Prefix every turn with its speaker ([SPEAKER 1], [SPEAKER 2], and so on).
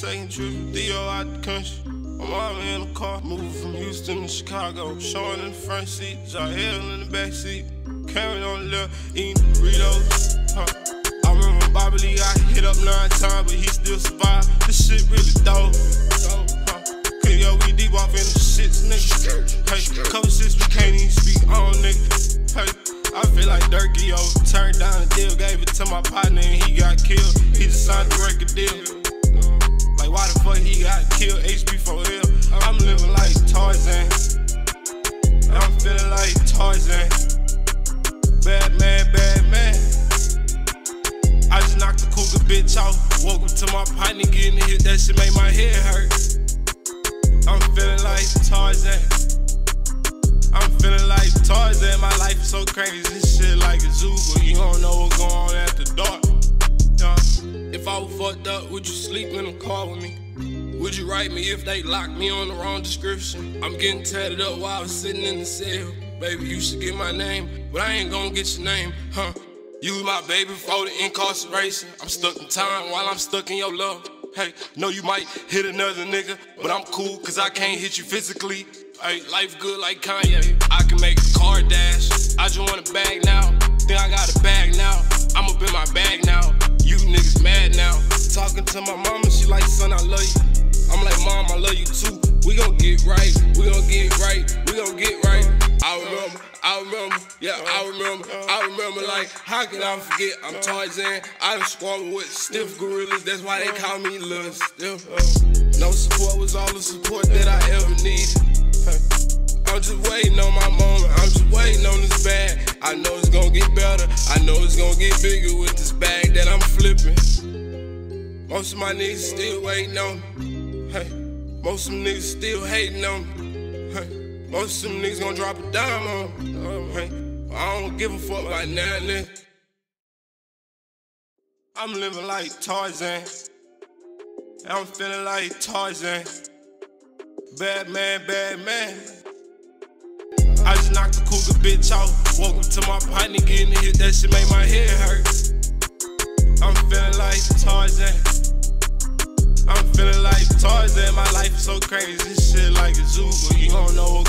[SPEAKER 1] Taking trips with Theo out the country. My mama in the car, moving from Houston to Chicago. Showing in the front seat, Jahel in the back seat. Carrying on the left, eating Doritos. Huh. I remember Bobby Lee got hit up nine times, but he still survived. This shit really dope. Cause yo, we deep off in the shits, nigga. Hey, couple shits we can't even speak on, nigga. Hey, I feel like Durkee, yo. Turned down the deal, gave it to my partner, and he got killed. He just signed the record deal. Tarzan. Bad man, bad man. I just knocked the cougar bitch off. Woke up to my partner getting hit. That shit made my head hurt. I'm feeling like Tarzan. I'm feeling like Tarzan. My life is so crazy. This shit like a zoo, but you don't know what's going on after dark. Yeah. If I was fucked up, would you sleep in the car with me? Would you write me if they locked me on the wrong description? I'm getting tatted up while I was sitting in the cell. Baby, you should get my name, but I ain't gonna get your name, huh? You my baby for the incarceration. I'm stuck in time while I'm stuck in your love. Hey, know you might hit another nigga, but I'm cool cause I can't hit you physically. Hey, life good like Kanye. I can make a car dash. I just want a bag now. Think I got a bag now. I'm up in my bag now. You niggas mad now. Talking to my mama, she like, son, I love you. I'm like, mom, I love you too. We gon' get right, we gon' get right, yeah, I uh, remember, uh, I remember uh, like, how can I forget? I'm Tarzan, I done squabbled with stiff gorillas, that's why they call me Lil Stiff. No support was all the support that I ever needed. I'm just waiting on my moment, I'm just waiting on this bag. I know it's gonna get better, I know it's gonna get bigger with this bag that I'm flipping. Most of my niggas still waiting on me. Hey, most of them niggas still hating on me. Hey, most of them niggas gonna drop a dime on me. Um, hey, I don't give a fuck about now, nigga. I'm living like Tarzan. I'm feeling like Tarzan. Bad man, bad man. I just knocked the cougar bitch out. Welcome to my partner getting hit. That shit made my head hurt. I'm feeling like Tarzan. I'm feeling like Tarzan. My life is so crazy. This shit like a zoo, but you don't know what